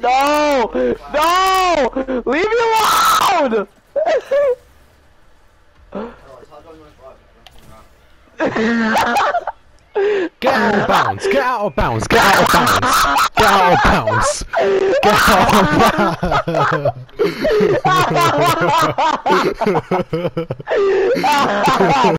No! No! Leave me alone! Get out of bounds! Get out of bounds! Get out of bounds! Get out of bounds! Get out of bounds!